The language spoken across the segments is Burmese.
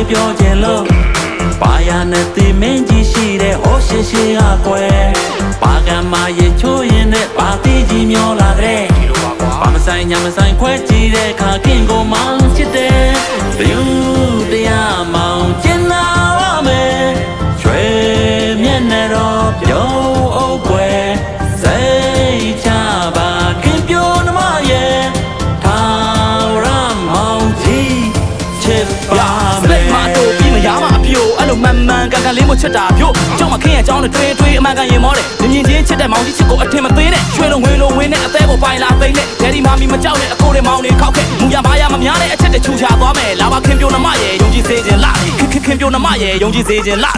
လေးပြောခြင်းလို့ပါရနဲ့တိမင်းကြီးရှိတဲ့ဟောရှိရှိကကွယ်ပါကံမရေချိုးရင်နဲ့ပါတိကြီးမျောလာတဲ့ပါမဆိုင်ညာမဆိုင်ခွဲကြည့်တဲ့ခါခင်ကိုမောင်းချစ်တဲ့ဘယူတရားမောင်းကျင်လာပါမယ်ရွှေမျက်နှာတော့ပြုံးအုပ်ကွယ်စိတ်ချပါခင်ပြိုနှမရဲ့ထာဝရမောင်းကြီးချစ်ပါ လိုမှန်မှန်ကန်ကန်လေးမချစ်တာပြို့ကြောက်မခင်းရဲ့အကြောင်းနဲ့တွေးတွေးအမှန်ကန်ရင်မောတယ်မြင်မြင်ချင်းချစ်တဲ့မောင်ကြီးချစ်ကိုအထင်မသေးနဲ့ရွှေလုံးဝင်းလုံးဝင်းနဲ့အသေးကိုပိုင်လာသိမ့်နဲ့ဒယ်ဒီမာမီမကြောက်နဲ့အကိုတွေမောင်တွေခောက်ခဲ့မူရပါရမများတဲ့အချက်တချူချသွားမယ်လာပါခင်ပြိုနှမရဲ့ယုံကြည်စေခြင်းလာတယ်ခင်ခင်ခင်ပြိုနှမရဲ့ယုံကြည်စေခြင်းလာ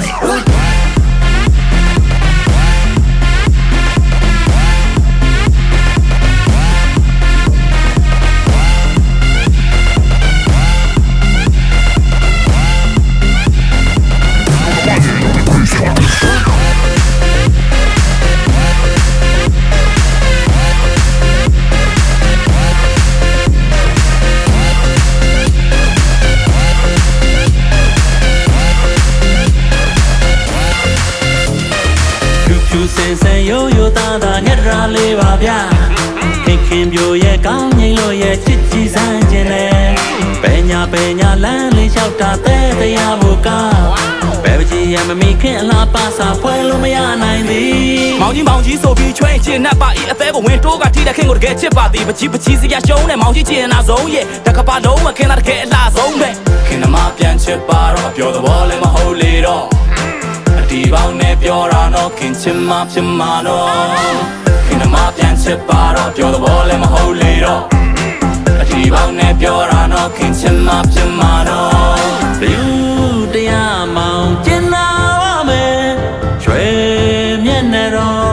ဗျာခင်ခင်ပြိုရဲ့ကောင်းငိမ့်လို့ရဲ့ချစ်ကြည်စမ်းခြင်းနဲ့ပညာပညာလမ်းလေးလျှောက်တာတဲ့တရားဘုကားဘယ်ပကြီးရမမီခင်အလားပါစာဖွဲလို့မရနိုင်သည်မောင်ကြီးမောင်ကြီးဆိုပြီးချွဲချင်နှက်ပါဤအသေးကိုဝင်တိုးကထိတဲ့ခင်ကိုတကယ်ချစ်ပါသည်ပကြီးပကြီးစရာရှုံးနဲ့မောင်ကြီးချင်နာဆုံးရဲ့တကပါလုံးမခင်တာတကယ်အလားဆုံးပဲခင်နမပြန်ချစ်ပါတော့ပြောသဘောလည်းမဟုတ်လေတော့အတီပေါင်းနဲ့ပြောတာတော့ခင်ချင်မှဖြစ်မှာတော့ခင် နှမပြန်ချစ်ပါတော့ပြောသဘောလည်းမဟုတ်လေတော့အထီးပေါက်နဲ့ပြောတာတော့ခင်ချင်မှဖြစ်မှာတော့လူတရားမောင်ကျင်လာပါမယ်ရွှေမျက်နှာတော့